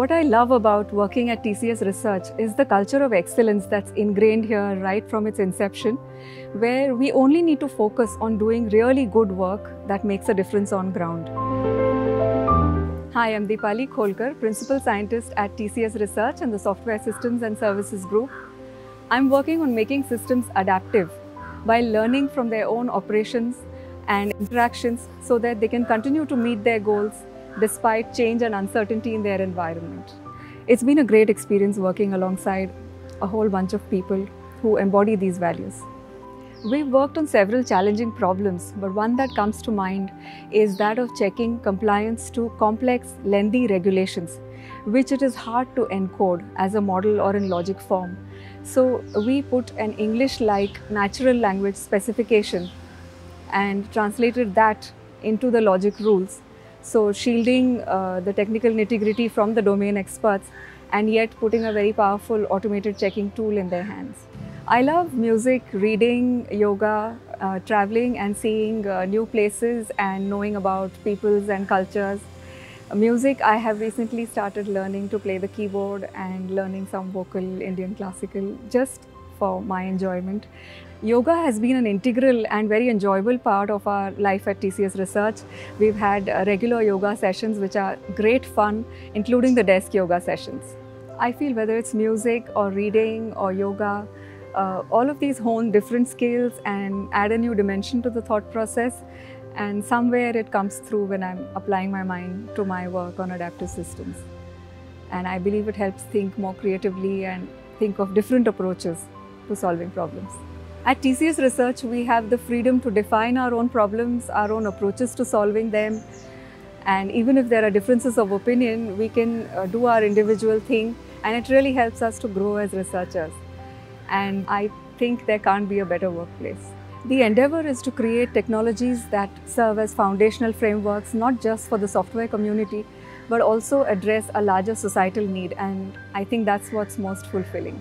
What I love about working at TCS Research is the culture of excellence that's ingrained here right from its inception, where we only need to focus on doing really good work that makes a difference on ground. Hi, I'm Deepali Kholkar, Principal Scientist at TCS Research and the Software Systems and Services Group. I'm working on making systems adaptive by learning from their own operations and interactions so that they can continue to meet their goals despite change and uncertainty in their environment. It's been a great experience working alongside a whole bunch of people who embody these values. We've worked on several challenging problems, but one that comes to mind is that of checking compliance to complex, lengthy regulations, which it is hard to encode as a model or in logic form. So we put an English-like natural language specification and translated that into the logic rules. So shielding uh, the technical nitty-gritty from the domain experts and yet putting a very powerful automated checking tool in their hands. I love music, reading, yoga, uh, traveling and seeing uh, new places and knowing about peoples and cultures. Music, I have recently started learning to play the keyboard and learning some vocal Indian classical just for my enjoyment. Yoga has been an integral and very enjoyable part of our life at TCS Research. We've had uh, regular yoga sessions which are great fun, including the desk yoga sessions. I feel whether it's music or reading or yoga, uh, all of these hone different skills and add a new dimension to the thought process. And somewhere it comes through when I'm applying my mind to my work on adaptive systems. And I believe it helps think more creatively and think of different approaches solving problems. At TCS Research, we have the freedom to define our own problems, our own approaches to solving them. And even if there are differences of opinion, we can uh, do our individual thing and it really helps us to grow as researchers and I think there can't be a better workplace. The endeavor is to create technologies that serve as foundational frameworks not just for the software community but also address a larger societal need and I think that's what's most fulfilling.